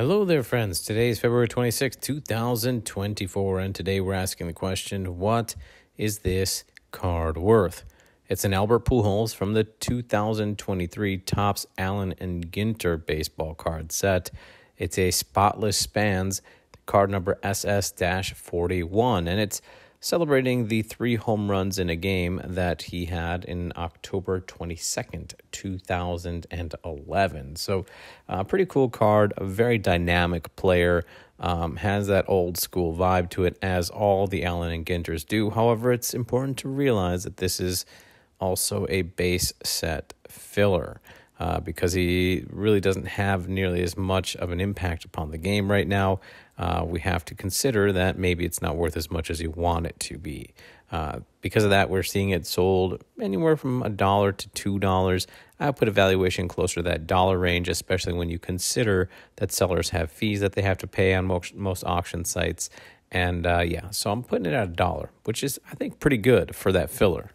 Hello there, friends. Today is February 26, 2024, and today we're asking the question what is this card worth? It's an Albert Pujols from the 2023 Topps Allen and Ginter baseball card set. It's a spotless spans, card number SS 41, and it's celebrating the three home runs in a game that he had in October 22nd, 2011. So, a uh, pretty cool card, a very dynamic player. Um, has that old school vibe to it, as all the Allen and Ginters do. However, it's important to realize that this is also a base set filler. Uh, because he really doesn't have nearly as much of an impact upon the game right now uh, we have to consider that maybe it's not worth as much as you want it to be. Uh, because of that, we're seeing it sold anywhere from a dollar to two dollars. I put a valuation closer to that dollar range, especially when you consider that sellers have fees that they have to pay on most, most auction sites. And uh, yeah, so I'm putting it at a dollar, which is I think pretty good for that filler.